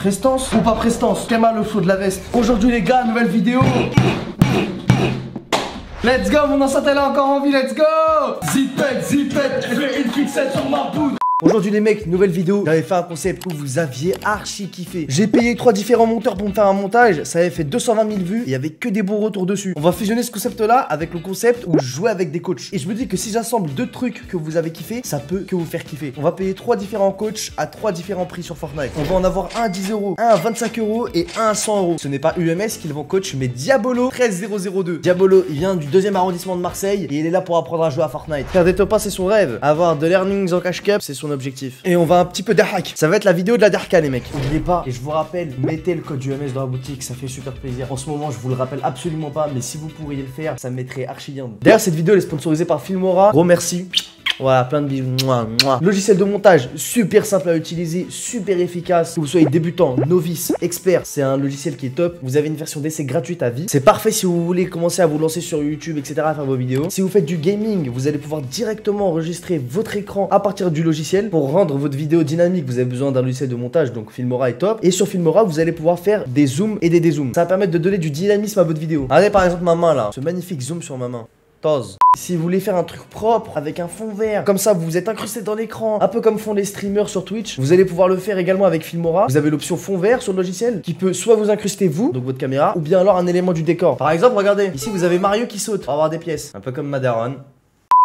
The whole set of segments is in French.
Prestance ou pas prestance? Kema le flow de la veste. Aujourd'hui les gars, nouvelle vidéo. Let's go, mon enceinte elle est encore en vie, let's go Zipette, zipette, je fais une fixette sur ma poudre Aujourd'hui les mecs, nouvelle vidéo, j'avais fait un concept que vous aviez archi kiffé. J'ai payé trois différents monteurs pour me faire un montage, ça avait fait 220 000 vues il y avait que des bons retours dessus. On va fusionner ce concept là avec le concept où je jouais avec des coachs. Et je me dis que si j'assemble deux trucs que vous avez kiffé, ça peut que vous faire kiffer. On va payer trois différents coachs à trois différents prix sur Fortnite. On va en avoir un à 10 euros, un à 25 euros et un à 100 euros. Ce n'est pas UMS qui le vend coach, mais Diabolo 13002. Diabolo, il vient du deuxième arrondissement de Marseille et il est là pour apprendre à jouer à Fortnite. Faire des top 1 c'est son rêve. Avoir de l'earnings en cash cap, c'est son objectif. Et on va un petit peu d'hack. Ça va être la vidéo de la Darka, les mecs. N'oubliez pas, et je vous rappelle, mettez le code UMS dans la boutique, ça fait super plaisir. En ce moment, je vous le rappelle absolument pas, mais si vous pourriez le faire, ça me mettrait archi bien. D'ailleurs, cette vidéo elle est sponsorisée par Filmora. Gros merci. Voilà, plein de bisous. Mouah. Logiciel de montage, super simple à utiliser, super efficace. Que vous soyez débutant, novice, expert, c'est un logiciel qui est top. Vous avez une version d'essai gratuite à vie. C'est parfait si vous voulez commencer à vous lancer sur YouTube, etc., à faire vos vidéos. Si vous faites du gaming, vous allez pouvoir directement enregistrer votre écran à partir du logiciel pour rendre votre vidéo dynamique. Vous avez besoin d'un logiciel de montage, donc Filmora est top. Et sur Filmora, vous allez pouvoir faire des zooms et des dézooms. Ça va permettre de donner du dynamisme à votre vidéo. Regardez par exemple ma main là, ce magnifique zoom sur ma main. Si vous voulez faire un truc propre avec un fond vert, comme ça vous êtes incrusté dans l'écran, un peu comme font les streamers sur Twitch, vous allez pouvoir le faire également avec Filmora. Vous avez l'option fond vert sur le logiciel qui peut soit vous incruster vous, donc votre caméra, ou bien alors un élément du décor. Par exemple, regardez, ici vous avez Mario qui saute pour avoir des pièces, un peu comme Madaron.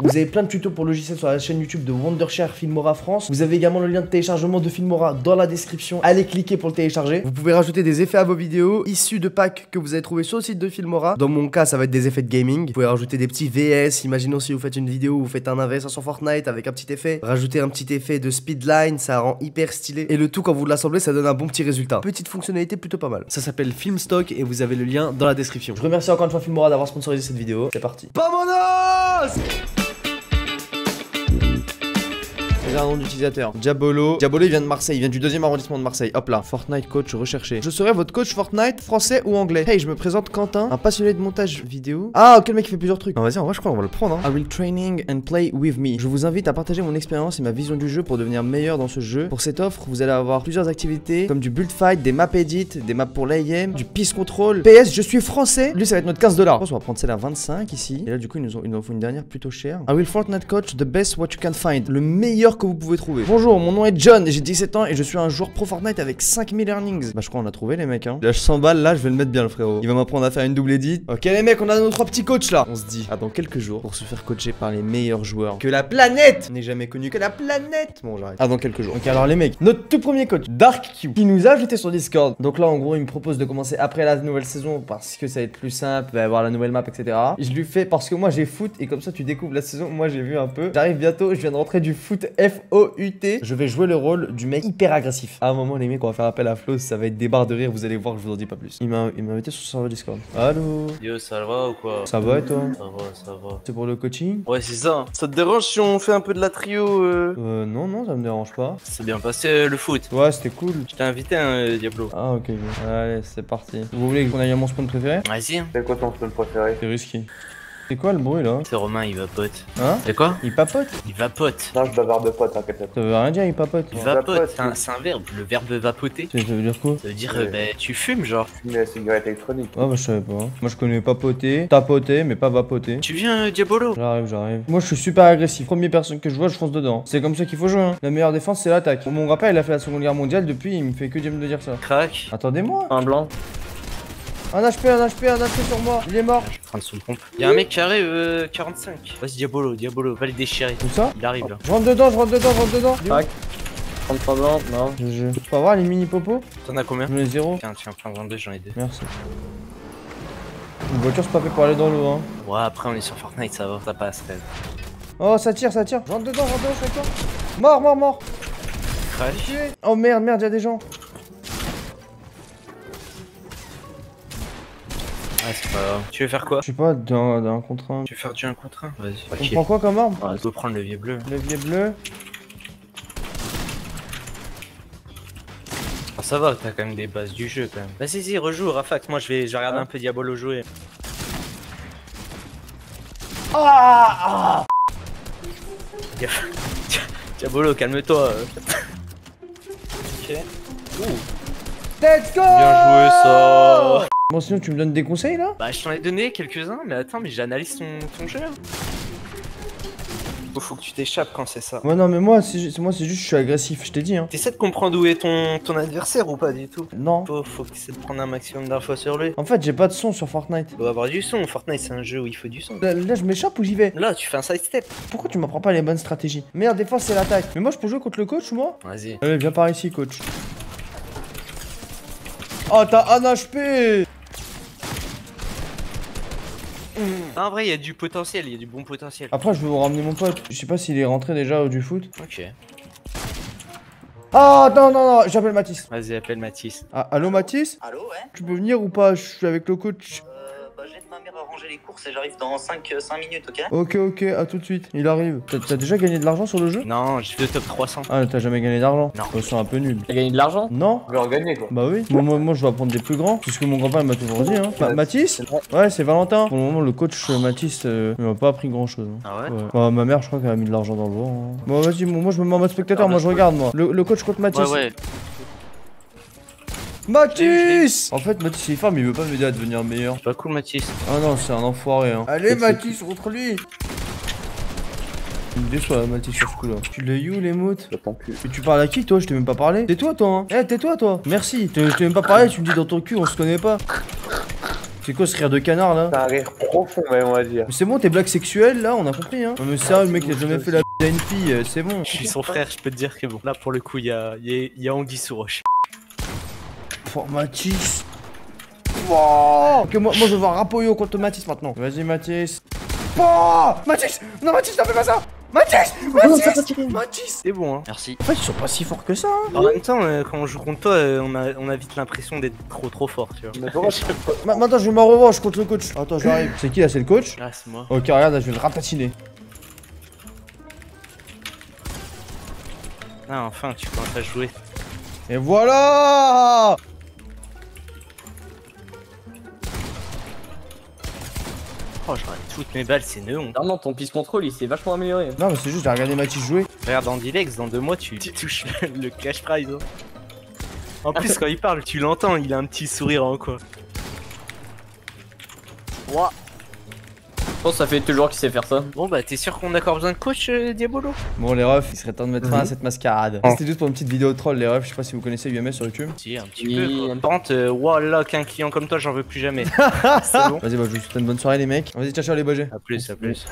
Vous avez plein de tutos pour logiciels sur la chaîne YouTube de Wondershare Filmora France. Vous avez également le lien de téléchargement de Filmora dans la description. Allez cliquer pour le télécharger. Vous pouvez rajouter des effets à vos vidéos issus de packs que vous avez trouvé sur le site de Filmora. Dans mon cas, ça va être des effets de gaming. Vous pouvez rajouter des petits VS. Imaginons si vous faites une vidéo où vous faites un invest sur Fortnite avec un petit effet. Rajouter un petit effet de speedline, ça rend hyper stylé. Et le tout, quand vous l'assemblez, ça donne un bon petit résultat. Petite fonctionnalité plutôt pas mal. Ça s'appelle Filmstock et vous avez le lien dans la description. Je remercie encore une fois Filmora d'avoir sponsorisé cette vidéo. C'est parti. Vamonos J'ai un nom d'utilisateur. Diabolo. Diabolo, il vient de Marseille. Il vient du deuxième arrondissement de Marseille. Hop là. Fortnite coach recherché. Je serai votre coach Fortnite français ou anglais. Hey, je me présente Quentin, un passionné de montage vidéo. Ah, ok, le mec qui fait plusieurs trucs. Ah, vas-y, en vrai, je crois qu'on va le prendre. Hein. I will training and play with me. Je vous invite à partager mon expérience et ma vision du jeu pour devenir meilleur dans ce jeu. Pour cette offre, vous allez avoir plusieurs activités comme du build fight, des maps edit, des maps pour l'AIM, du peace control. PS, je suis français. Lui, ça va être notre 15 dollars. Je pense qu'on va prendre celle à 25 ici. Et là, du coup, ils nous, ont, ils nous en font une dernière plutôt chère. I will Fortnite coach the best what you can find. Le meilleur que vous pouvez trouver. Bonjour. Mon nom est John, j'ai 17 ans et je suis un joueur pro Fortnite avec 5000 earnings. Bah je crois qu'on a trouvé les mecs hein. Lâche 100 balles là, je vais le mettre bien le frérot. Il va m'apprendre à faire une double edit. Ok les mecs, on a nos trois petits coachs là. On se dit, ah dans quelques jours, pour se faire coacher par les meilleurs joueurs que la planète n'est jamais connu que la planète. Bon j'arrête. Ah dans quelques jours. Ok alors les mecs, notre tout premier coach, Dark Q, qui nous a ajouté sur Discord. Donc là en gros il me propose de commencer après la nouvelle saison parce que ça va être plus simple, il va y avoir la nouvelle map etc. Je lui fais parce que moi j'ai foot et comme ça tu découvres la saison. Moi j'ai vu un peu. J'arrive bientôt, je viens de rentrer du foot F-O-U-T. Je vais jouer le rôle du mec hyper agressif. À un moment, les mecs, on va faire appel à Flo, ça va être des barres de rire, vous allez voir, je vous en dis pas plus. Il m'a invité sur son serveur Discord. Allô Yo, ça va ou quoi Ça va et toi Ça va, ça va. C'est pour le coaching? Ouais, c'est ça. Ça te dérange si on fait un peu de la trio euh... Euh, non, non, ça me dérange pas. C'est bien passé euh, le foot. Ouais, c'était cool. Je t'ai invité, hein, Diablo. Ah, ok, ok. Allez, c'est parti. Vous voulez qu'on aille à mon spawn préféré? Vas-y. C'est quoi ton spawn préféré? C'est risqué. C'est quoi le bruit là C'est Romain, il vapote. Hein C'est quoi Il papote Il vapote. Non, je bavarde pas, t'inquiète pas. Ça veut rien dire, il papote. Il vapote, c'est un, verbe. Le verbe vapoter. Ça veut dire quoi Ça veut dire, Ouais. euh, bah, tu fumes, genre. Fume la cigarette électronique. Ah bah je savais pas. Moi je connais papoter, tapoter, mais pas vapoter. Tu viens, euh, Diabolo J'arrive, j'arrive. Moi je suis super agressif. Première personne que je vois, je fonce dedans. C'est comme ça qu'il faut jouer. Hein. La meilleure défense c'est l'attaque. Mon rappel il a fait la seconde guerre mondiale depuis, il me fait que de dire ça. Crac. Attendez-moi. Un blanc. Un HP, un HP, un HP sur moi. Il est mort. Je vais prendre son pompe. Y'a un mec qui arrive, euh, 45. Vas-y, Diabolo, Diabolo, va le déchirer. Où ça Il arrive là. Je rentre dedans, je rentre dedans, je rentre dedans. Crac. 33 blancs, non. Je, je... Je peux avoir les mini popos T'en as combien J'en ai zéro. Tiens, tiens, prends 22, j'en ai deux. Merci. Une voiture c'est pas fait pour aller dans l'eau hein. Ouais, après, on est sur Fortnite, ça va, ça passe. quand même. Oh ça tire, ça tire. Je rentre dedans, je rentre dedans, je suis avec toi. Mort, mort, mort. Tué. Oh merde, merde, y'a des gens. Ah, c'est pas grave. Tu veux faire quoi Je sais pas, d'un d'un contre un. Tu veux faire du 1 contre 1 Vas-y. On prend quoi comme arme je peux prendre le levier bleu. Levier bleu. Ah, ça va, t'as quand même des bases du jeu quand même. Vas-y, vas-y, rejoue, Rafax. Moi, je vais, je vais regarder un peu Diabolo jouer. Ah, Dia- Diabolo, calme-toi. ok. Ouh. Let's go Bien joué, ça. Bon, sinon, tu me donnes des conseils là Bah, je t'en ai donné quelques-uns, mais attends, mais j'analyse ton, ton jeu. Faut, faut que tu t'échappes quand c'est ça. Ouais, non, mais moi, c'est ju- moi, c'est juste, je suis agressif, je t'ai dit, hein. T'essaies de comprendre où est ton, ton adversaire ou pas du tout? Non. Faut, faut que t'essaies de prendre un maximum d'infos sur lui. En fait, j'ai pas de son sur Fortnite. Il doit avoir du son. Fortnite, c'est un jeu où il faut du son. Là, là, je m'échappe ou j'y vais? Là, tu fais un side step. Pourquoi tu m'apprends pas les bonnes stratégies? Merde, des fois, c'est l'attaque. Mais moi, je peux jouer contre le coach ou moi? Vas-y. Allez, viens par ici, coach. Oh, t'as un HP En vrai, il y a du potentiel, il y a du bon potentiel. Après, je vais vous ramener mon pote. Je sais pas s'il est rentré déjà au du foot. Ok. Ah, non, non, non, j'appelle Mathis. Vas-y, appelle Mathis. Ah, allô, Mathis? Allô, ouais Tu peux venir ou pas? Je suis avec le coach. Ranger les courses et j'arrive dans 5, 5 minutes, ok Ok, ok, à tout de suite. Il arrive. T'as- déjà gagné de l'argent sur le jeu? Non, j'ai deux top 300. Ah, t'as jamais gagné d'argent? Non. Ils sont un peu nuls. T'as gagné de l'argent? Non Je vais en gagner quoi. Bah oui. Moi, moi, moi, je vais apprendre des plus grands. C'est ce que mon grand-père il m'a toujours dit. Hein. Ma- Ouais, Mathis. Ouais, c'est Valentin. Pour le moment, le coach euh, Mathis, euh, il m'a pas appris grand chose. Ah ouais? Bah, ma mère, je crois qu'elle a mis de l'argent dans le vent. hein. Bon, vas-y, moi, moi, je me mets en mode spectateur. Ah, moi, bah, je regarde, moi. Le, le coach contre Mathis. Ouais, ouais. Mathis En fait, Mathis, il est fort, mais il veut pas m'aider à devenir meilleur. C'est pas cool, Mathis. Ah non, c'est un enfoiré. Hein. Allez, Mathis, contre lui Il me déçoit, Mathis, sur ce coup-là. Tu l'as eu, les moutes. Mais tu parles à qui toi? Je t'ai même pas parlé. Tais-toi toi hein. Eh tais-toi toi Merci. Je t'ai même pas parlé, tu me dis dans ton cul, on se connaît pas. C'est quoi ce rire de canard là? C'est un rire profond même on va dire. Mais c'est bon, tes blagues sexuelles là, on a compris hein. Non mais sérieux, le mec il a jamais fait la b à une fille, euh, c'est bon. Je suis son frère, je peux te dire que bon. Là, pour le coup, il y a, y a, il y a Anguille sous roche. Mathis. Wow. Ok, moi, moi je veux voir Rapoyo contre Mathis maintenant. Vas-y Mathis. Oh Mathis Non Mathis, t'as fait pas ça Mathis Mathis Mathis C'est bon, hein. Merci. En fait, ils sont pas si forts que ça. hein. En même temps, euh, quand on joue contre toi, euh, on a, on a vite l'impression d'être trop trop fort, tu vois. Ma- Maintenant, je veux ma revanche contre le coach. Attends, j'arrive. C'est qui là C'est le coach Ah, c'est moi. Ok, regarde, là, je vais le ratatiner. Ah, enfin, tu commences à jouer. Et voilà Oh, j'aurais toutes mes balles, c'est néon. Non, non, ton piste contrôle il s'est vachement amélioré. Non, mais c'est juste, j'ai regardé Mathis jouer. Regarde, dans Dilex, dans deux mois, tu, tu touches le, cash prize. hein. En plus, quand il parle, tu l'entends, il a un petit sourire en quoi. Ouah. Je pense que ça fait toujours qu'il sait faire ça. Bon, bah, t'es sûr qu'on a encore besoin de coach, euh, Diabolo? Bon, les refs, il serait temps de mettre fin à cette mascarade. C'était juste pour une petite vidéo troll, les refs. Je sais pas si vous connaissez UMS sur YouTube. Si, un petit Oui, peu. Quoi. Par contre, euh, qu'un client comme toi, j'en veux plus jamais. c'est bon. Vas-y, bah, je vous souhaite une bonne soirée, les mecs. Vas-y, ciao, ciao, les bogés. À plus, à plus.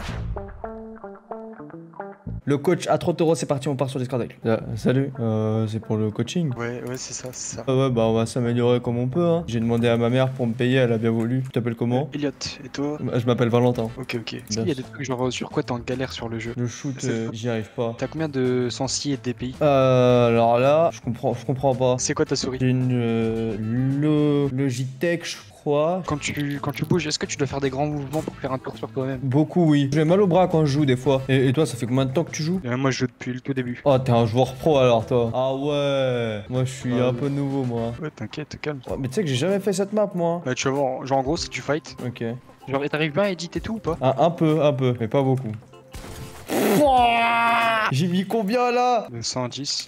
Le coach à 30 euros, c'est parti, on part sur Discord avec lui. Euh, salut, euh, c'est pour le coaching. Ouais, ouais, c'est ça, c'est ça. Ah ouais, bah, on va s'améliorer comme on peut, hein. J'ai demandé à ma mère pour me payer, elle a bien voulu. Tu t'appelles comment? Elliot, et toi? Bah, Je m'appelle Valentin. Ok, ok. Est-ce qu'il y a des trucs genre sur quoi t'es en galère sur le jeu? Le shoot, euh, le- j'y arrive pas. T'as combien de sensi et de DPI Euh, alors là, je comprends, je comprends pas. C'est quoi ta souris? J'ai une euh, Lo- Logitech, je quand tu, quand tu bouges, est-ce que tu dois faire des grands mouvements pour faire un tour sur toi-même Beaucoup, oui. J'ai mal au bras quand je joue des fois. Et, et toi, ça fait combien de temps que tu joues? Euh, Moi je joue depuis le tout début. Oh, t'es un joueur pro alors, toi. Ah ouais. Moi, je suis Ah un peu nouveau, moi. Ouais, t'inquiète, calme. Oh, mais tu sais que j'ai jamais fait cette map, moi. Bah, tu vas voir, genre en gros, si tu fight, Ok. genre et t'arrives bien à éditer tout ou pas? Un, un peu, un peu, mais pas beaucoup. J'ai mis combien là? Euh, 110.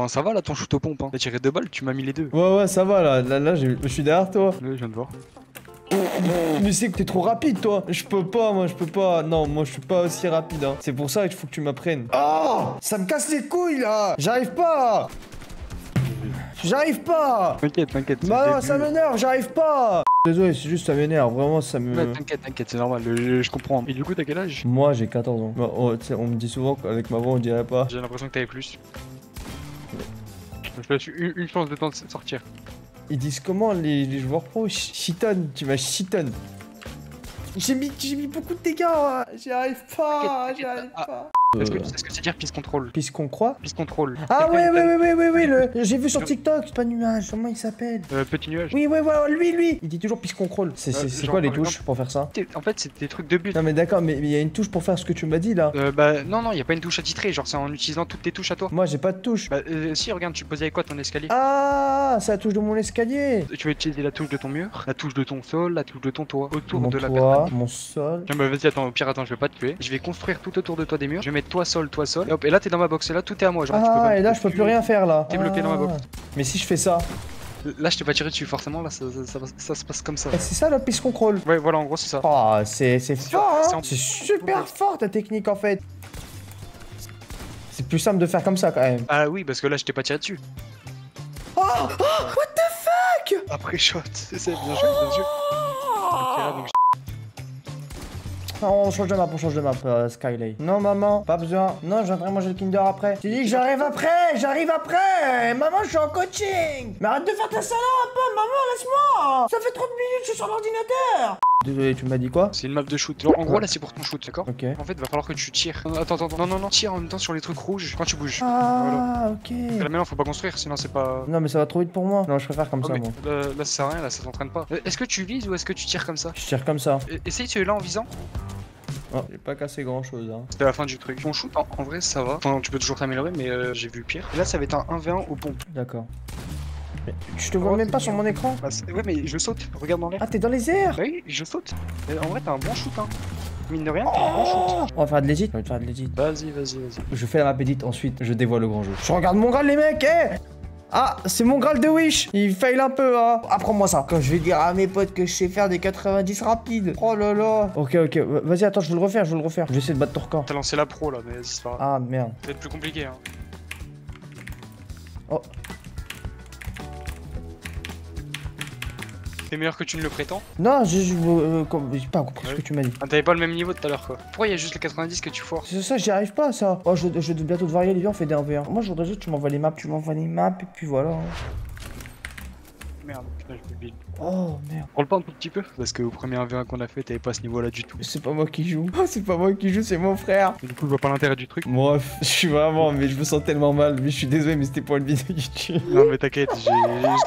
Enfin, ça va là ton shoot aux pompes. Hein. T'as tiré deux balles, tu m'as mis les deux. Ouais, ouais, ça va là. Là, là j'ai- je suis derrière toi. Ouais, je viens de voir. Mais c'est que t'es trop rapide, toi. Je peux pas, moi, je peux pas. Non, moi, je suis pas aussi rapide. Hein. C'est pour ça qu'il faut que tu m'apprennes. Oh Ça me casse les couilles là J'arrive pas J'arrive pas T'inquiète, t'inquiète. Bah non, ça m'énerve, j'arrive pas Désolé, c'est juste ça m'énerve, vraiment ça me... Ouais, t'inquiète, t'inquiète, c'est normal, je, je comprends. Et du coup, t'as quel âge? Moi j'ai 14 ans. Bah, oh, on me dit souvent qu'avec ma voix on dirait pas. J'ai l'impression que t'avais plus. Je laisse une, une chance de temps de sortir. Ils disent comment les, les joueurs pro? Ch- Chiton, tu vas chiton. J'ai mis, j'ai mis beaucoup de dégâts, hein. j'y arrive pas, j'y arrive Ah. pas. Est-ce que Euh, tu sais ce que c'est dire piste contrôle Puisqu'on croit Piste contrôle. Ah ouais, il ouais, ouais, ouais, ouais, ouais, le... j'ai vu sur TikTok, c'est pas nuage, comment il s'appelle? Euh, petit nuage. Oui, ouais, ouais, lui, lui Il dit toujours puisqu'on crawl. C'est c'est- Euh, c'est quoi les touches exemple- pour faire ça? En fait, c'est des trucs de but. Non mais d'accord, mais il y a une touche pour faire ce que tu m'as dit là. Euh, bah non, non, y a pas une touche à titrer, genre c'est en utilisant toutes tes touches à toi. Moi j'ai pas de touche. Bah euh, si, regarde, tu posais avec quoi ton escalier? Ah, c'est la touche de mon escalier. Tu vas utiliser la touche de ton mur, la touche de ton sol, la touche de ton toit, autour Mon de la toit, personne. mon sol. Tiens, bah vas-y, attends, au pire, attends, je vais pas te tuer. Je vais construire tout autour de toi des murs. Je vais mettre toi sol, toi sol. Et hop, et là, t'es dans ma box. Et là, tout est à moi. Genre, tu peux Ah, pas et là, je peux plus rien faire là. T'es bloqué dans ma box. Ah. Mais si je fais ça, Là, je t'ai pas tiré dessus, forcément. Là, ça, ça- ça- ça se passe comme ça. eh, c'est ça le piste contrôle. Ouais, voilà, en gros, c'est ça. Oh, c'est fort, c'est hein C'est super fort ta technique en fait. C'est plus simple de faire comme ça quand même. Ah oui, parce que là, je t'ai pas tiré dessus. Oh, oh What the fuck? Après shot, c'est bien joué, bien joué. Ok, là, donc, On change de map, on change de map, euh, Skylay. Non, maman, pas besoin. Non, je viendrai manger le Kinder après. Tu dis que j'arrive après, j'arrive après. Maman, je suis en coaching. Mais arrête de faire ta salope, maman, laisse-moi. Ça fait 30 minutes je suis sur l'ordinateur. Désolé, tu m'as dit quoi C'est une map de shoot. Alors, en gros, là, c'est pour ton shoot, d'accord Ok. En fait, va falloir que tu tires. Attends, attends, non, non, non, tire en même temps sur les trucs rouges quand tu bouges. Ah, ok. Là, maintenant, faut pas construire, sinon c'est pas. Non, mais ça va trop vite pour moi. Non, je préfère comme Oh, ça, mais moi. là, là, ça sert à rien, là, ça s'entraîne pas. Euh, Est-ce que tu vises ou est-ce que tu tires comme ça Je tire comme ça. E- Essaye celui-là en visant. Oh, j'ai pas cassé grand chose, hein. C'était la fin du truc. Ton shoot, en, en vrai, ça va. Enfin, tu peux toujours t'améliorer, mais euh, j'ai vu pire. Et là, ça va être un 1v1 au pompe. D'accord. Je te vois Oh, même pas sur mon écran. Bah, c'est- ouais, mais je saute. Regarde dans l'air. Ah, t'es dans les airs Bah oui, je saute. En vrai, t'as un bon shoot, hein. Mine de rien, t'as un bon shoot. Oh On va faire de l'edit On va faire de l'edit. Vas-y, vas-y, vas-y. Je fais la map edit, ensuite je dévoile le grand jeu. Je regarde mon Graal, les mecs, eh Ah, c'est mon Graal de Wish Il fail un peu, hein Apprends-moi ça Quand je vais dire à mes potes que je sais faire des 90 rapides Oh là là Ok, ok, vas-y, attends, je vais le refaire, je vais le refaire. Je vais essayer de battre ton record. T'as lancé la pro là, mais vas-y, c'est pas grave. Ah, merde. Ça va être plus compliqué, hein. Oh. T'es meilleur que tu ne le prétends Non, j'ai j'ai- euh, com- j'ai pas compris ce que tu m'as dit. Ah, T'avais pas le même niveau tout à l'heure, quoi. Pourquoi il y a juste les 90 que tu foires C'est ça, j'y arrive pas, ça. Oh, je, je vais bientôt varier les vies, on fait des 1v1. Moi, je voudrais juste que tu m'envoies les maps, tu m'envoies les maps, et puis voilà. Merde, putain, je me. Oh, merde. Roule pas un tout petit peu Parce qu'au premier 1v1 qu'on a fait, t'avais pas ce niveau là du tout. C'est pas moi qui joue. Oh, c'est pas moi qui joue, c'est mon frère. Et du coup, je vois pas l'intérêt du truc. Bref, je suis vraiment, mais je me sens tellement mal. Mais je suis désolé, mais c'était pour une vidéo YouTube. Non, mais t'inquiète, j'ai-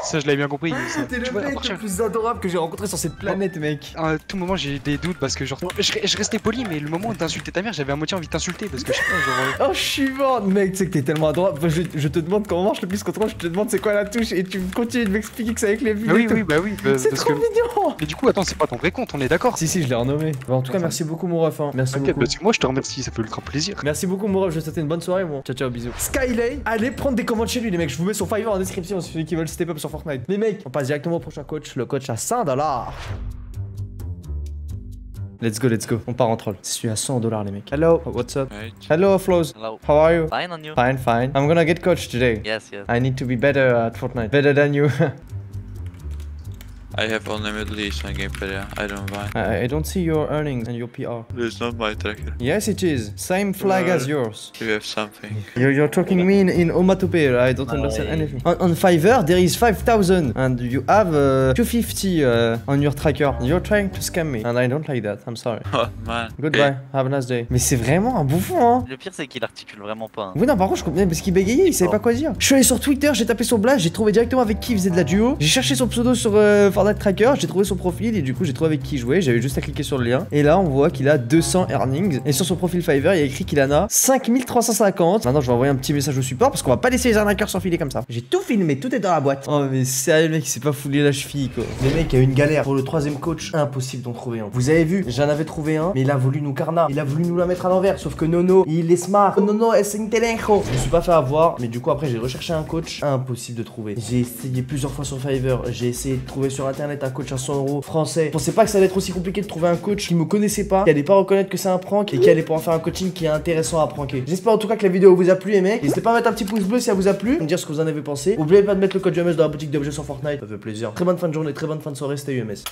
ça je l'avais bien compris. T'es le mec le plus adorable que j'ai rencontré sur cette planète, mec. À tout moment, j'ai des doutes parce que, genre, je, je restais poli, mais le moment où t'insultais ta mère, j'avais à moitié envie de t'insulter parce que je sais pas, genre. euh, Oh, je suis mort, mec. Tu sais que t'es tellement adorable. Enfin, je, je te demande comment marche le plus contrôle. Je te demande c'est quoi la touche et tu continues de m'expliquer que c'est avec les vues. Oui, oui, bah oui, bah, C'est trop que. mignon. Mais du coup, attends, c'est pas ton vrai compte, on est d'accord Si, si, je l'ai renommé. Bon, en tout cas, merci beaucoup, mon ref. hein. Merci beaucoup. parce que moi je te remercie, ça fait ultra plaisir. Merci beaucoup, mon ref. Je vais te souhaiter une bonne soirée, moi. Ciao, ciao, bisous. Skylay, allez prendre des commandes chez lui, les mecs. Je vous mets son Fiverr en description si ceux qui veulent step up sur Fortnite. Les mecs, on passe directement au prochain coach. Le coach à 100 dollars. Let's go, let's go. On part en troll. Je suis à 100 dollars, les mecs. Hello, what's up? Hello, Flows. Hello. How are you? Fine on you? Fine, fine. I'm gonna get coach today. Yes, yes. I need to be better at Fortnite. Better than you. I have only Middle Eastern gameplay, yeah. I don't mind. I I don't see your earnings and your PR. It's not my tracker. Yes, it is. Same flag as Well- yours. You have something. You're, you're talking me in, in onomatopoeia. I don't understand anything. On, on Fiverr, there is 5,000 and you have uh, 250 uh, on your tracker. You're trying to scam me and I don't like that. I'm sorry. Oh man. Goodbye. Have a nice day. Mais c'est vraiment un bouffon, hein. Le pire, c'est qu'il articule vraiment pas. hein. Oui, non, par contre, je comprends parce qu'il bégayait, il savait pas quoi dire. Je suis allé sur Twitter, j'ai tapé son blast, j'ai trouvé directement avec qui il faisait de la duo. J'ai cherché son pseudo sur euh, Fortnite Tracker, j'ai trouvé son profil et du coup, j'ai trouvé avec qui jouait. J'avais juste à cliquer sur le lien. Et là, on voit qu'il a 200 earnings. Et sur son profil Fiverr, il y a écrit qu'il en a 5350. Maintenant, je vais envoyer un petit message au support parce qu'on va pas laisser les arnaqueurs s'enfiler comme ça. J'ai tout filmé, tout est dans la boîte. Oh, mais sérieux, le mec, il s'est pas foulé la cheville, quoi. Les mecs, il y a eu une galère pour le troisième coach. Impossible d'en trouver un. Vous avez vu, j'en avais trouvé un, mais il a voulu nous carna. Il a voulu nous la mettre à l'envers. Sauf que Nono, il est smart. Nono, es intelejo. Je me suis pas fait avoir, mais du coup, après, j'ai recherché un coach. Impossible de trouver. J'ai essayé plusieurs fois sur Fiverr. J'ai essayé de trouver sur internet un coach à 100 euros français. Je pensais pas que ça allait être aussi compliqué de trouver un coach qui me connaissait pas, qui allait pas reconnaître que c'est un prank et qui allait pouvoir faire un coaching qui est intéressant à pranker. J'espère en tout cas que la vidéo vous a plu, les mecs. N'hésitez pas à mettre un petit pouce bleu si ça vous a plu, me dire ce que vous en avez pensé. Oubliez pas de mettre le code UMS dans la boutique d'objets sur Fortnite, ça fait plaisir. Très bonne fin de journée, très bonne fin de soirée, c'était UMS.